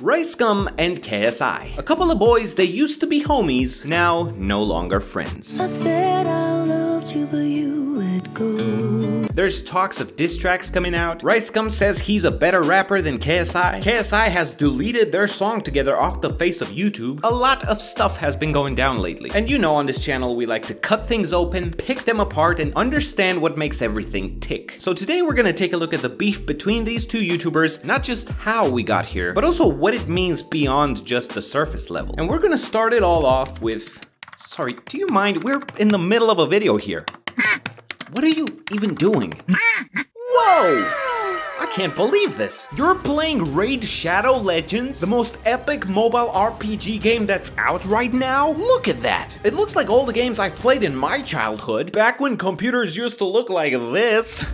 Ricegum and KSI. A couple of boys, they used to be homies, now no longer friends. I said I loved you, but you let go. There's talks of diss tracks coming out. Ricegum says he's a better rapper than KSI. KSI has deleted their song together off the face of YouTube. A lot of stuff has been going down lately. And you know on this channel we like to cut things open, pick them apart, and understand what makes everything tick. So today we're gonna take a look at the beef between these two YouTubers, not just how we got here, but also what it means beyond just the surface level. And we're gonna start it all off with... Sorry, do you mind? We're in the middle of a video here. What are you even doing? Whoa! I can't believe this. You're playing Raid Shadow Legends, the most epic mobile RPG game that's out right now? Look at that. It looks like all the games I've played in my childhood, back when computers used to look like this.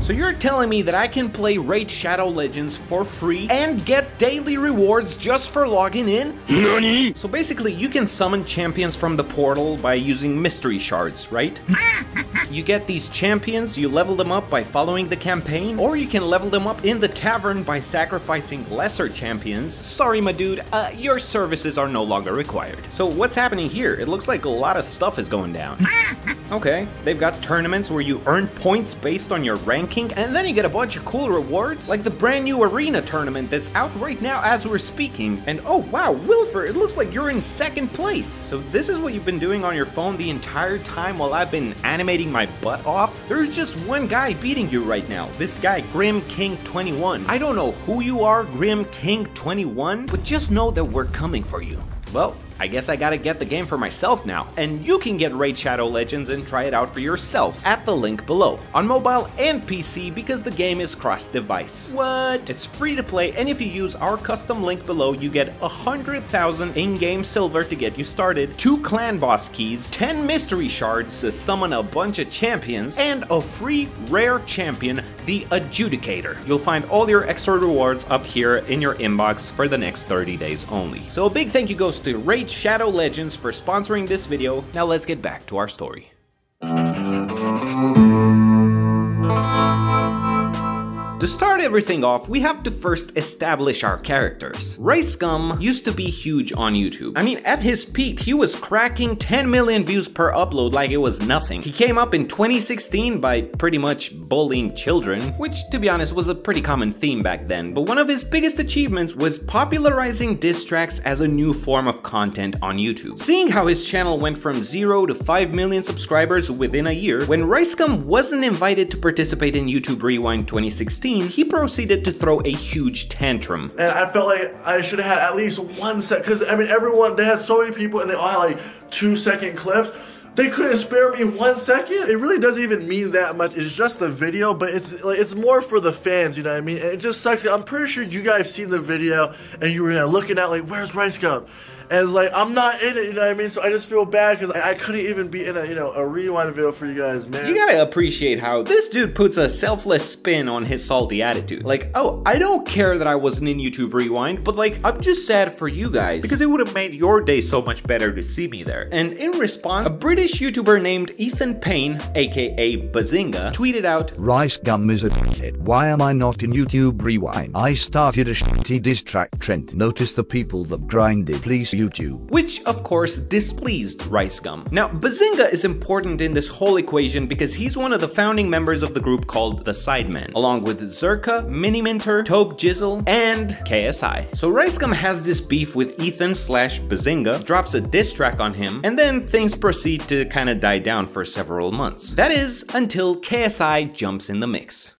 So you're telling me that I can play Raid Shadow Legends for free and get daily rewards just for logging in? NANI? So basically, you can summon champions from the portal by using mystery shards, right? you get these champions, you level them up by following the campaign, or you can level them up in the tavern by sacrificing lesser champions. Sorry, my dude, uh, your services are no longer required. So what's happening here? It looks like a lot of stuff is going down. Okay, they've got tournaments where you earn points based on your ranking, and then you get a bunch of cool rewards, like the brand new arena tournament that's out right now as we're speaking. And oh wow, Wilfer, it looks like you're in second place. So this is what you've been doing on your phone the entire time while I've been animating my butt off? There's just one guy beating you right now. This guy, Grim King 21. I don't know who you are, Grim King 21, but just know that we're coming for you. Well, I guess I gotta get the game for myself now, and you can get Raid Shadow Legends and try it out for yourself at the link below, on mobile and PC because the game is cross-device. What? It's free to play, and if you use our custom link below, you get 100,000 in-game silver to get you started, 2 clan boss keys, 10 mystery shards to summon a bunch of champions, and a free rare champion, the Adjudicator. You'll find all your extra rewards up here in your inbox for the next 30 days only. So a big thank you goes to Raid Shadow Legends for sponsoring this video. Now let's get back to our story. To start everything off, we have to first establish our characters. Ricegum used to be huge on YouTube. I mean, at his peak, he was cracking 10 million views per upload like it was nothing. He came up in 2016 by pretty much bullying children, which to be honest was a pretty common theme back then, but one of his biggest achievements was popularizing diss tracks as a new form of content on YouTube. Seeing how his channel went from 0 to 5 million subscribers within a year, when Ricegum wasn't invited to participate in YouTube Rewind 2016, he proceeded to throw a huge tantrum. And I felt like I should have had at least one set, because I mean, everyone, they had so many people and they all had like two second clips. They couldn't spare me one second. It really doesn't even mean that much. It's just a video, but it's like it's more for the fans, you know what I mean? And it just sucks. I'm pretty sure you guys seen the video and you were you know, looking at like, where's Ricegum? And it's like, I'm not in it, you know what I mean? So I just feel bad because I, I, couldn't even be in a, you know, a rewind video for you guys, man. You gotta appreciate how this dude puts a selfless spin on his salty attitude. Like, oh, I don't care that I wasn't in YouTube Rewind, but like, I'm just sad for you guys because it would have made your day so much better to see me there. And in response, a British YouTuber named Ethan Payne, aka Behzinga, tweeted out, "Rice gum is a dickhead. Why am I not in YouTube Rewind? I started a shitty diss track trend. Notice the people that grinded. Please Which, of course, displeased Ricegum. Now, Behzinga is important in this whole equation because he's one of the founding members of the group called the Sidemen, along with Zerkaa, Miniminter, Tobjizzle, and KSI. So Ricegum has this beef with Ethan slash Behzinga, drops a diss track on him, and then things proceed to kinda die down for several months. That is, until KSI jumps in the mix.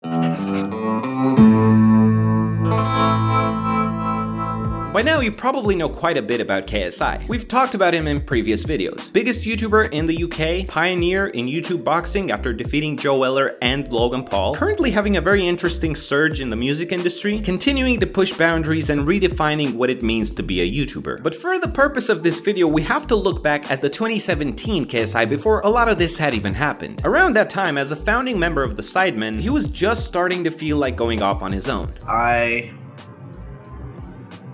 By now you probably know quite a bit about KSI. We've talked about him in previous videos. Biggest YouTuber in the UK, pioneer in YouTube boxing after defeating Joe Weller and Logan Paul, currently having a very interesting surge in the music industry, continuing to push boundaries and redefining what it means to be a YouTuber. But for the purpose of this video, we have to look back at the 2017 KSI before a lot of this had even happened. Around that time, as a founding member of the Sidemen, he was just starting to feel like going off on his own. I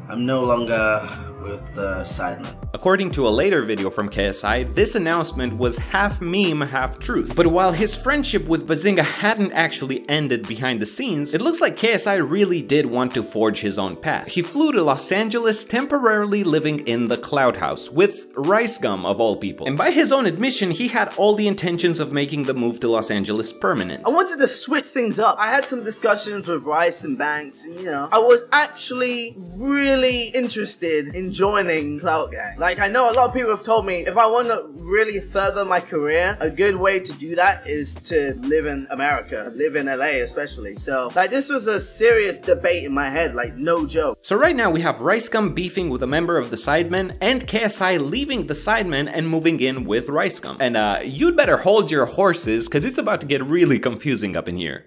I'm no longer with the Sidemen. According to a later video from KSI, this announcement was half meme, half truth. But while his friendship with Behzinga hadn't actually ended behind the scenes, it looks like KSI really did want to forge his own path. He flew to Los Angeles temporarily living in the Clout House with Ricegum of all people. And by his own admission, he had all the intentions of making the move to Los Angeles permanent. I wanted to switch things up. I had some discussions with Rice and Banks, and you know, I was actually really interested in joining Clout Gang. Like, I know a lot of people have told me if I want to really further my career, a good way to do that is to live in America, live in LA especially. So, like, this was a serious debate in my head, like, no joke. So right now we have Ricegum beefing with a member of the Sidemen and KSI leaving the Sidemen and moving in with Ricegum. And uh, you'd better hold your horses because it's about to get really confusing up in here.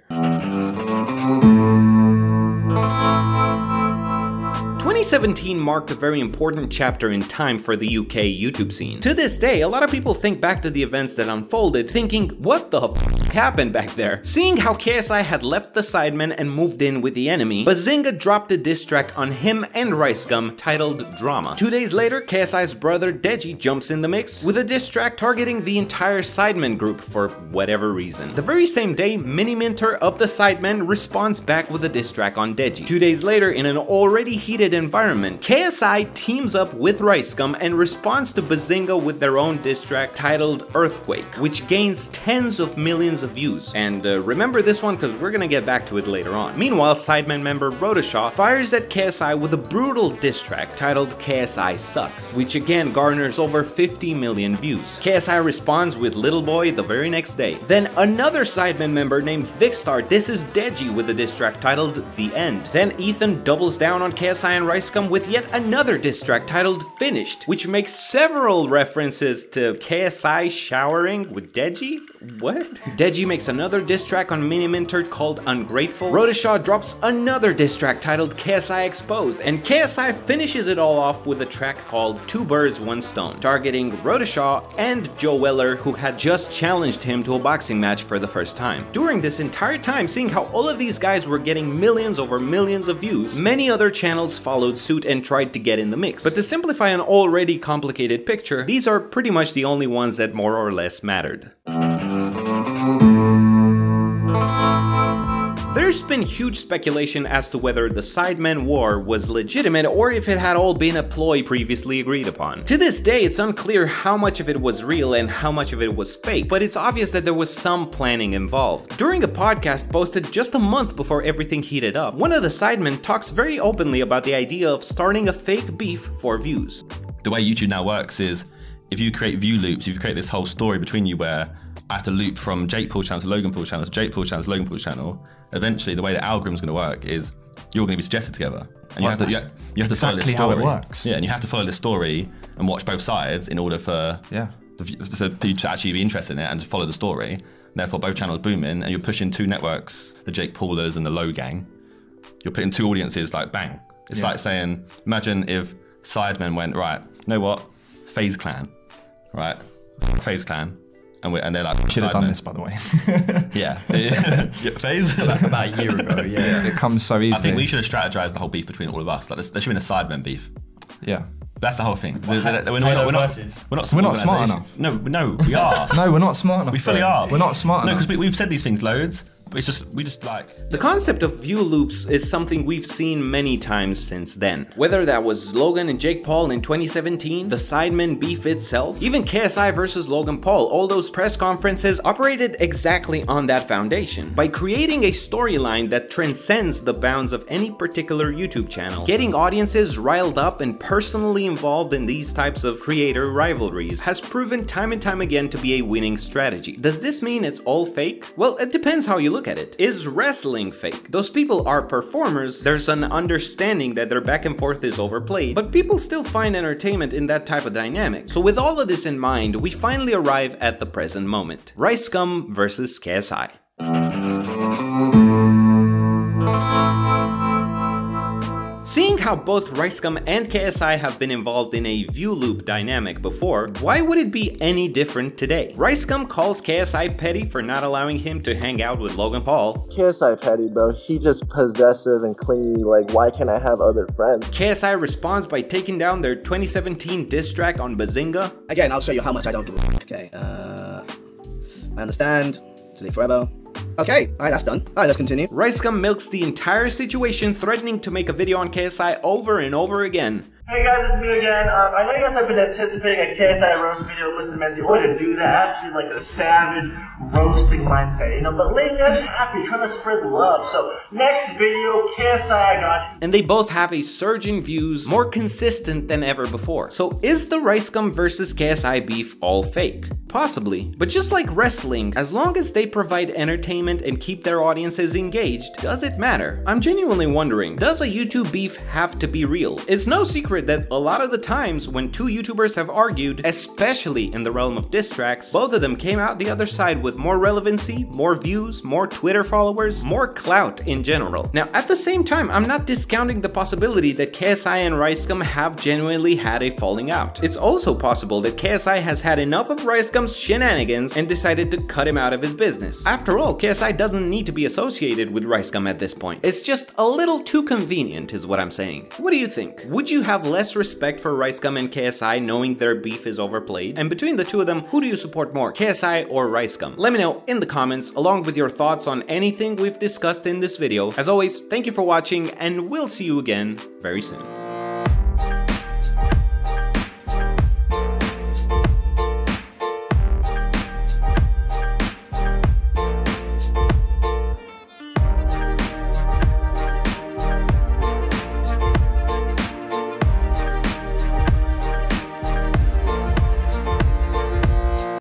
2017 marked a very important chapter in time for the UK YouTube scene. To this day, a lot of people think back to the events that unfolded, thinking, what the happened back there? Seeing how KSI had left the Sidemen and moved in with the enemy, Behzinga dropped a diss track on him and Ricegum titled Drama. Two days later, KSI's brother Deji jumps in the mix with a diss track targeting the entire Sidemen group for whatever reason. The very same day, Miniminter of the Sidemen responds back with a diss track on Deji. Two days later, in an already heated environment, KSI teams up with Ricegum and responds to Behzinga with their own diss track titled Earthquake, which gains tens of millions of views. And uh, remember this one because we're gonna get back to it later on. Meanwhile, Sidemen member Wroetoshaw fires at KSI with a brutal diss track titled KSI Sucks, which again garners over 50 million views. KSI responds with Little Boy the very next day. Then another Sidemen member named Vikkstar disses Deji with a diss track titled The End. Then Ethan doubles down on KSI and Gum with yet another diss track titled Finished, which makes several references to KSI showering with Deji? What? Deji makes another diss track on Miniminter called Ungrateful. Wroetoshaw drops another diss track titled KSI Exposed, and KSI finishes it all off with a track called Two Birds, One Stone, targeting Wroetoshaw and Joe Weller, who had just challenged him to a boxing match for the first time. During this entire time, seeing how all of these guys were getting millions over millions of views, many other channels followed suit and tried to get in the mix. But to simplify an already complicated picture, these are pretty much the only ones that more or less mattered. There's been huge speculation as to whether the Sidemen War was legitimate or if it had all been a ploy previously agreed upon. To this day, it's unclear how much of it was real and how much of it was fake, but it's obvious that there was some planning involved. During a podcast posted just a month before everything heated up, one of the Sidemen talks very openly about the idea of starting a fake beef for views. the way YouTube now works is if you create view loops, if you create this whole story between you where I have to loop from Jake Paul channel to Logan Paul channel to Jake Paul channel to Logan Paul channel, eventually the way the algorithm's going to work is you're going to be suggested together. And you Well, have to you, that's you have to follow this exactly how story. it works. Yeah, and you have to follow this story and watch both sides in order for Yeah. for you to actually be interested in it and to follow the story. Therefore, both channels booming, and you're pushing two networks, the Jake Paulers and the Logang. You're putting two audiences like bang. It's Yeah. like saying, imagine if Sidemen went right. You know what? FaZe Clan, right? FaZe Clan, and we and they're like Should have done Sidemen. this, by the way. Yeah, yeah. FaZe. about a year ago. Yeah. it comes so easily. I think we should have strategized the whole beef between all of us. Like, there should have been a Sidemen beef. Yeah. That's the whole thing. We're, we're, we're, not, we're, not, we're not. We're not smart enough. No, no, we are. No, we're not smart enough. we fully are. We're not smart No, enough. No, because we, we've said these things loads, but it's just we just like The concept of view loops is something we've seen many times since then. Whether that was Logan and Jake Paul in 2017, the Sidemen beef itself, even KSI versus Logan Paul, all those press conferences operated exactly on that foundation. By creating a storyline that transcends the bounds of any particular YouTube channel, getting audiences riled up and personally involved in these types of creator rivalries has proven time and time again to be a winning strategy. Does this mean it's all fake? Well, it depends how you look at it. Is wrestling fake? Those people are performers, there's an understanding that their back and forth is overplayed, but people still find entertainment in that type of dynamic. So with all of this in mind, we finally arrive at the present moment. Ricegum versus KSI. How both Ricegum and KSI have been involved in a view loop dynamic before, why would it be any different today? Ricegum calls KSI petty for not allowing him to hang out with Logan Paul. KSI petty, bro. He just possessive and clingy. Like, why can't I have other friends? KSI responds by taking down their 2017 diss track on Behzinga. Again, I'll show you how much I don't give a f- Okay, uh, I understand. Delete forever. Okay, alright, that's done. Alright, let's continue. Ricegum milks the entire situation, threatening to make a video on KSI over and over again. Hey guys, it's me again. Um, I know you guys have been anticipating a KSI roast video. Listen, man, the only way to do that, actually, like a savage roasting mindset, you know. But lately, I'm happy trying to spread love. So next video, KSI, I got you. And they both have a surge in views, more consistent than ever before. So is the Ricegum versus KSI beef all fake? Possibly. But just like wrestling, as long as they provide entertainment and keep their audiences engaged, does it matter? I'm genuinely wondering, does a YouTube beef have to be real? It's no secret that a lot of the times when two YouTubers have argued, especially in the realm of diss tracks, both of them came out the other side with more relevancy, more views, more Twitter followers, more clout in general. Now, at the same time, I'm not discounting the possibility that KSI and Ricegum have genuinely had a falling out. It's also possible that KSI has had enough of Ricegum's shenanigans and decided to cut him out of his business. After all, KSI doesn't need to be associated with Ricegum at this point. It's just a little too convenient is what I'm saying. What do you think? Would you have less respect for Ricegum and KSI knowing their beef is overplayed? And between the two of them, who do you support more, KSI or Ricegum? Let me know in the comments along with your thoughts on anything we've discussed in this video. As always, thank you for watching and we'll see you again very soon.